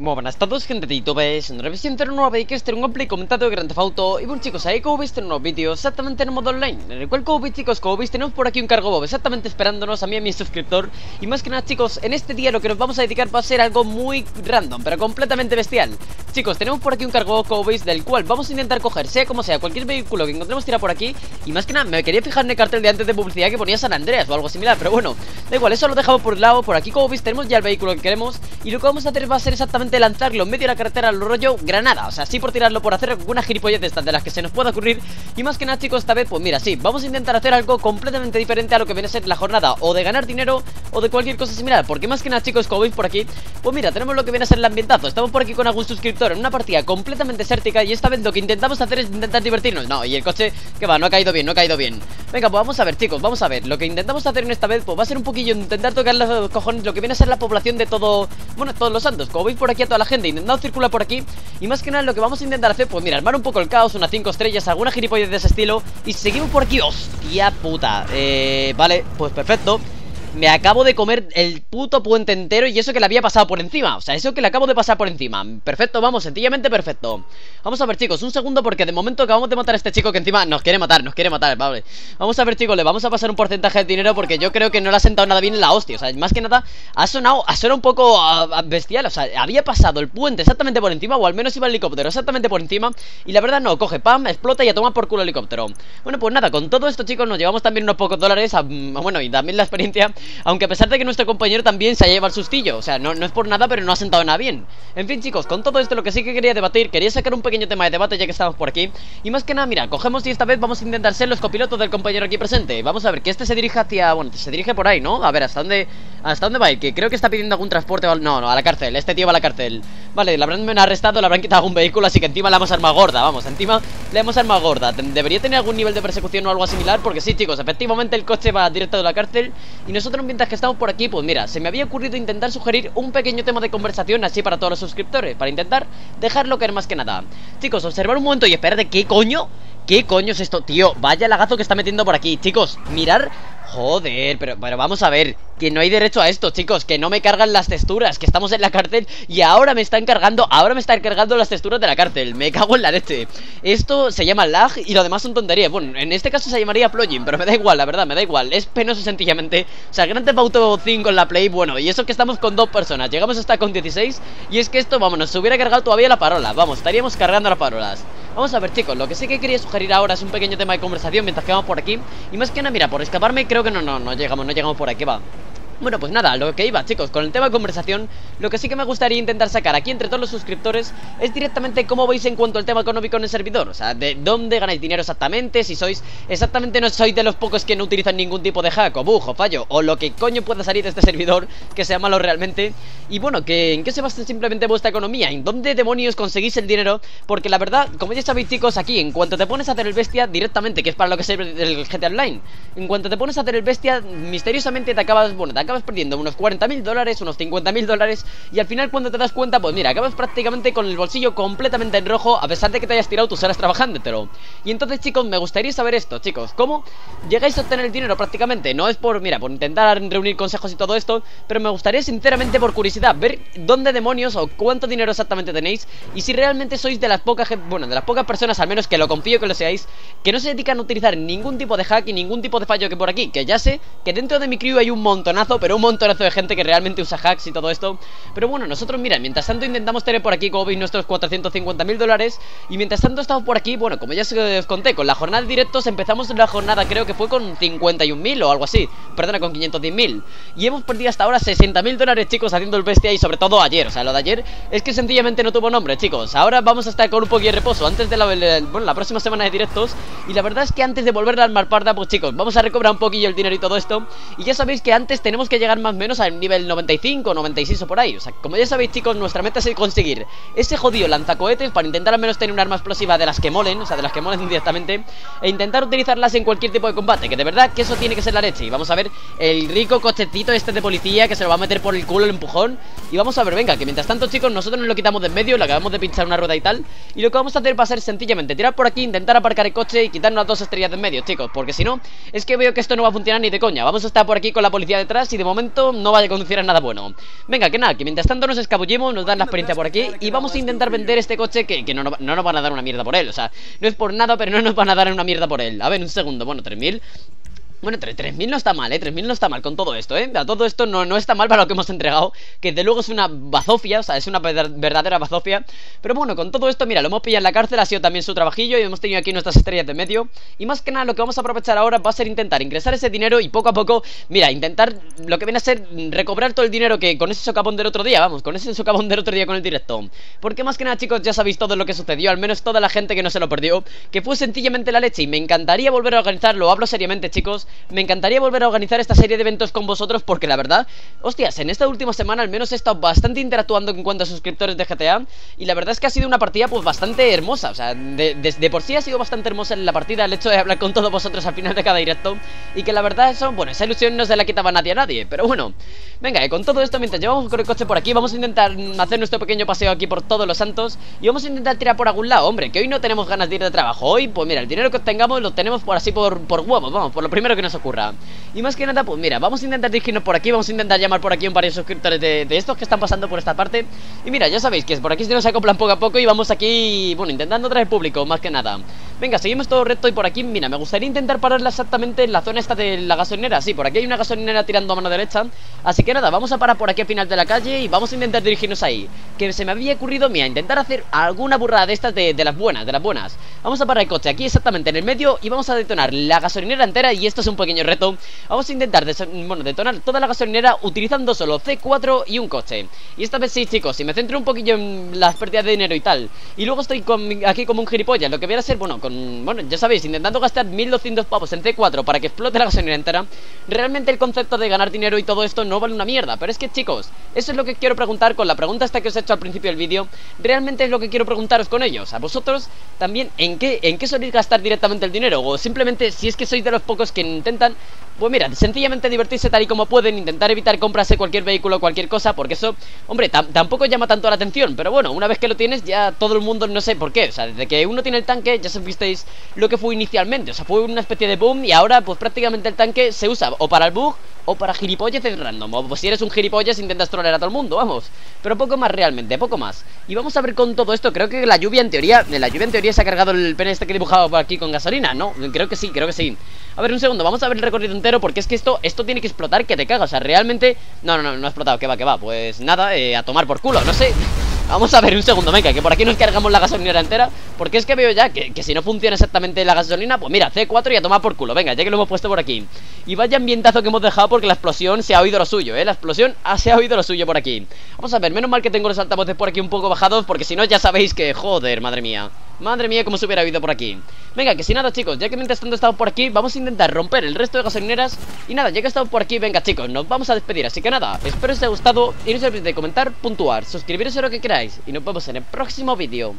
Muy buenas a todos gente de YouTube, es una revisión 09 y que este es un gameplay comentado de Grand Theft Auto. Y bueno chicos, ahí como veis tenemos un nuevo vídeo exactamente en modo online En el cual como veis chicos, como veis tenemos por aquí un cargo bob exactamente esperándonos a mí y a mi suscriptor. Y más que nada chicos, en este día lo que nos vamos a dedicar va a ser algo muy random, pero completamente bestial Chicos, tenemos por aquí un cargo como del cual vamos a intentar coger, sea como sea, cualquier vehículo que encontremos tirar por aquí. Y más que nada, me quería fijar en el cartel de antes de publicidad que ponía San Andreas o algo similar, pero bueno Da igual, eso lo dejamos por un lado, por aquí como veis tenemos ya el vehículo que queremos. Y lo que vamos a hacer va a ser exactamente lanzarlo en medio la carretera lo rollo Granada. O sea, sí por tirarlo, por hacer alguna gilipollez de estas de las que se nos pueda ocurrir. Y más que nada, chicos, esta vez, pues mira, sí Vamos a intentar hacer algo completamente diferente a lo que viene a ser la jornada O de ganar dinero o de cualquier cosa similar. Porque más que nada, chicos, como veis por aquí Pues mira, tenemos lo que viene a ser el ambientazo. Estamos por aquí con algún suscriptor en una partida completamente desértica Y esta vez lo que intentamos hacer es intentar divertirnos. No, y el coche, que va, no ha caído bien, no ha caído bien. Venga, pues vamos a ver, chicos, vamos a ver. Lo que intentamos hacer en esta vez, pues va a ser un poquillo Intentar tocar los cojones, lo que viene a ser la población de todo Bueno, todos los santos. Como veis por aquí a toda la gente intentando circular por aquí. Y más que nada lo que vamos a intentar hacer, pues mira, armar un poco el caos, unas 5 estrellas, alguna gilipollez de ese estilo. Y seguimos por aquí, hostia puta. Eh, vale, pues perfecto me acabo de comer el puto puente entero y eso que le había pasado por encima. O sea, eso que le acabo de pasar por encima. Perfecto, vamos, sencillamente perfecto. Vamos a ver, chicos, un segundo porque de momento acabamos de matar a este chico que encima nos quiere matar, nos quiere matar, vale. Vamos a ver, chicos, le vamos a pasar un porcentaje de dinero porque yo creo que no le ha sentado nada bien en la hostia. O sea, más que nada, ha sonado, ha sonado un poco uh, bestial. O sea, había pasado el puente exactamente por encima o al menos iba el helicóptero exactamente por encima Y la verdad no, coge, pam, explota y a tomar por culo el helicóptero. Bueno, pues nada, con todo esto, chicos, nos llevamos también unos pocos dólares a, Bueno, y también la experiencia Aunque a pesar de que nuestro compañero también se ha llevado el sustillo O sea, no, no es por nada, pero no ha sentado nada bien En fin, chicos, con todo esto lo que sí que quería debatir Quería sacar un pequeño tema de debate ya que estamos por aquí Y más que nada, mira, cogemos y esta vez vamos a intentar ser los copilotos del compañero aquí presente Vamos a ver, que este se dirige hacia... Bueno, se dirige por ahí, ¿no? A ver, ¿hasta dónde, hasta dónde va? Que creo que está pidiendo algún transporte. No, no, a la cárcel, este tío va a la cárcel Vale, la habrán arrestado, le habrán quitado algún vehículo Así que encima le damos arma gorda, vamos, encima le damos arma gorda. Debería tener algún nivel de persecución o algo similar Porque sí, chicos, efectivamente el coche va directo de la cárcel Y nosotros mientras que estamos por aquí, pues mira, se me había ocurrido intentar sugerir un pequeño tema de conversación así para todos los suscriptores Para intentar dejarlo caer más que nada. Chicos, observar un momento y esperar de qué coño ¿Qué coño es esto? Tío, vaya lagazo que está metiendo por aquí Chicos, mirar Joder, pero, pero vamos a ver Que no hay derecho a esto, chicos Que no me cargan las texturas Que estamos en la cárcel Y ahora me están cargando Ahora me están cargando las texturas de la cárcel. Me cago en la leche. Esto se llama lag Y lo demás son tonterías. Bueno, en este caso se llamaría plugin Pero me da igual, la verdad, me da igual. Es penoso sencillamente. O sea, Grand Theft Auto 5 en la Play Bueno, y eso que estamos con dos personas. Llegamos hasta con 16 Y es que esto, vamos, nos hubiera cargado todavía la parola. Vamos, estaríamos cargando las parolas Vamos a ver, chicos Lo que sí que quería sugerir ahora Es un pequeño tema de conversación Mientras que vamos por aquí. Y más que nada, mira, por escaparme creo que no, no, no llegamos, no llegamos por aquí, va bueno, pues nada, lo que iba, chicos, con el tema de conversación Lo que sí que me gustaría intentar sacar aquí entre todos los suscriptores Es directamente cómo veis en cuanto al tema económico en el servidor. O sea, de dónde ganáis dinero exactamente Si sois, exactamente no sois de los pocos que no utilizan ningún tipo de hack o bug fallo O lo que coño pueda salir de este servidor que sea malo realmente. Y bueno, que en qué se basa simplemente vuestra economía En dónde demonios conseguís el dinero Porque la verdad, como ya sabéis chicos, aquí En cuanto te pones a hacer el bestia directamente Que es para lo que sirve el GTA Online En cuanto te pones a hacer el bestia, misteriosamente te acabas, bueno, te acabas perdiendo unos 40 mil dólares, unos 50 mil dólares Y al final cuando te das cuenta, pues mira, acabas prácticamente con el bolsillo completamente en rojo A pesar de que te hayas tirado tus horas trabajándotelo Y entonces chicos, me gustaría saber esto, chicos ¿Cómo llegáis a obtener el dinero prácticamente? No es por, mira, por intentar reunir consejos y todo esto Pero me gustaría sinceramente por curiosidad Ver dónde demonios o cuánto dinero exactamente tenéis Y si realmente sois de las pocas, bueno, de las pocas personas al menos que lo confío que lo seáis Que no se dedican a utilizar ningún tipo de hack y ningún tipo de fallo que por aquí Que ya sé que dentro de mi crew hay un montonazo, pero un montón de gente que realmente usa hacks y todo esto. Pero bueno, nosotros, mira, mientras tanto intentamos tener por aquí, como veis, nuestros 450 mil dólares. Y mientras tanto estamos por aquí, bueno, como ya os conté, con la jornada de directos empezamos la jornada, creo que fue con 51 mil o algo así. Perdona, con 510 mil. Y hemos perdido hasta ahora 60 mil dólares, chicos, haciendo el bestia y sobre todo ayer. O sea, lo de ayer es que sencillamente no tuvo nombre, chicos. Ahora vamos a estar con un poquito de reposo antes de la, bueno, la próxima semana de directos. Y la verdad es que antes de volver a armar parda, pues chicos, vamos a recobrar un poquillo el dinero y todo esto. Y ya sabéis que antes tenemos que llegar más o menos al nivel 95, 96 o por ahí. O sea, como ya sabéis chicos, nuestra meta es conseguir ese jodido lanzacohetes Para intentar al menos tener un arma explosiva de las que molen O sea, de las que molen directamente E intentar utilizarlas en cualquier tipo de combate Que de verdad que eso tiene que ser la leche. Y vamos a ver el rico cochecito este de policía Que se lo va a meter por el culo el empujón. Y vamos a ver, venga, que mientras tanto chicos Nosotros nos lo quitamos de en medio, le acabamos de pinchar una rueda y tal. Y lo que vamos a hacer va a ser sencillamente Tirar por aquí, intentar aparcar el coche y quitarnos las dos estrellas de en medio, chicos Porque si no, es que veo que esto no va a funcionar ni de coña. Vamos a estar por aquí con la policía detrás y de momento no vaya a conducir a nada bueno. Venga, que nada, que mientras tanto nos escabullimos, nos dan la experiencia por aquí Y vamos a intentar vender este coche que, que no, no, nos van a dar una mierda por él. O sea, no es por nada, pero no nos van a dar una mierda por él. A ver, un segundo, bueno, 3000 bueno, 3.000 no está mal, ¿eh? 3.000 no está mal con todo esto, ¿eh? todo esto no, no está mal para lo que hemos entregado Que de luego es una bazofia, o sea, es una verdadera bazofia Pero bueno, con todo esto, mira, lo hemos pillado en la cárcel Ha sido también su trabajillo y hemos tenido aquí nuestras estrellas de medio Y más que nada lo que vamos a aprovechar ahora va a ser intentar ingresar ese dinero Y poco a poco, mira, intentar lo que viene a ser recobrar todo el dinero que con ese socavón del otro día Vamos, con ese socavón del otro día con el directo Porque más que nada, chicos, ya sabéis todo lo que sucedió Al menos toda la gente que no se lo perdió Que fue sencillamente la leche y me encantaría volver a organizarlo Hablo seriamente, chicos, me encantaría volver a organizar esta serie de eventos con vosotros porque la verdad, hostias, en esta última semana al menos he estado bastante interactuando en cuanto a suscriptores de GTA y la verdad es que ha sido una partida pues bastante hermosa, o sea, de, por sí ha sido bastante hermosa en la partida el hecho de hablar con todos vosotros al final de cada directo y que la verdad eso, bueno, esa ilusión no se la quitaba nadie a nadie, pero bueno, venga, y con todo esto mientras llevamos con el coche por aquí vamos a intentar hacer nuestro pequeño paseo aquí por todos los santos y vamos a intentar tirar por algún lado, hombre, que hoy no tenemos ganas de ir de trabajo, hoy pues mira, el dinero que obtengamos lo tenemos por así por, por huevos, vamos, por lo primero que nos ocurra. Y más que nada, pues mira, vamos a intentar dirigirnos por aquí Vamos a intentar llamar por aquí un par de suscriptores de, estos que están pasando por esta parte. Y mira, ya sabéis que por aquí se nos acoplan poco a poco Y vamos aquí, bueno, intentando traer público, más que nada Venga, seguimos todo recto y por aquí, mira, me gustaría intentar pararla exactamente en la zona esta de la gasolinera. Sí, por aquí hay una gasolinera tirando a mano derecha. Así que nada, vamos a parar por aquí al final de la calle Y vamos a intentar dirigirnos ahí. Que se me había ocurrido, mira, intentar hacer alguna burrada de estas de, las buenas, de las buenas. Vamos a parar el coche aquí exactamente en el medio Y vamos a detonar la gasolinera entera Y esto es un pequeño reto. Vamos a intentar, bueno, detonar toda la gasolinera utilizando solo C4 y un coche. Y esta vez sí, chicos, si me centro un poquillo en las pérdidas de dinero y tal Y luego estoy aquí como un gilipollas, lo que voy a ser, bueno, con, bueno, ya sabéis, intentando gastar 1200 pavos en C4 para que explote la gasolinera entera Realmente el concepto de ganar dinero y todo esto no vale una mierda. Pero es que, chicos, eso es lo que quiero preguntar con la pregunta esta que os he hecho al principio del vídeo. Realmente es lo que quiero preguntaros con ellos. A vosotros también, ¿en qué, en qué soléis gastar directamente el dinero? O simplemente, si es que sois de los pocos que intentan pues mira, sencillamente divertirse tal y como pueden Intentar evitar comprarse cualquier vehículo, cualquier cosa Porque eso, hombre, tampoco llama tanto la atención Pero bueno, una vez que lo tienes ya todo el mundo no sé por qué O sea, desde que uno tiene el tanque ya visteis lo que fue inicialmente O sea, fue una especie de boom y ahora pues prácticamente el tanque se usa o para el bug o para gilipollas de random O pues si eres un gilipollas intentas trolear a todo el mundo, vamos Pero poco más realmente, poco más Y vamos a ver con todo esto, creo que la lluvia en teoría La lluvia en teoría se ha cargado el pene este que he dibujado por aquí con gasolina, ¿no? Creo que sí, creo que sí a ver, un segundo, vamos a ver el recorrido entero Porque es que esto, esto tiene que explotar que te cagas O sea, realmente... No, no, no, no ha explotado, que va, que va Pues nada, eh, a tomar por culo, no sé. Vamos a ver un segundo, venga, que por aquí nos cargamos la gasolinera entera Porque es que veo ya que, si no funciona exactamente la gasolina Pues mira, C4 y a tomar por culo. Venga, ya que lo hemos puesto por aquí. Y vaya ambientazo que hemos dejado porque la explosión se ha oído lo suyo, eh La explosión se ha oído lo suyo por aquí. Vamos a ver, menos mal que tengo los altavoces por aquí un poco bajados Porque si no ya sabéis que, joder, madre mía. Madre mía, cómo se hubiera oído por aquí. Venga, que si nada, chicos, ya que mientras tanto he estado por aquí Vamos a intentar romper el resto de gasolineras. Y nada, ya que he estado por aquí, venga, chicos, nos vamos a despedir. Así que nada, espero os haya gustado Y no se olvidéis de comentar, puntuar, suscribiros a lo que queráis. Y nos vemos en el próximo vídeo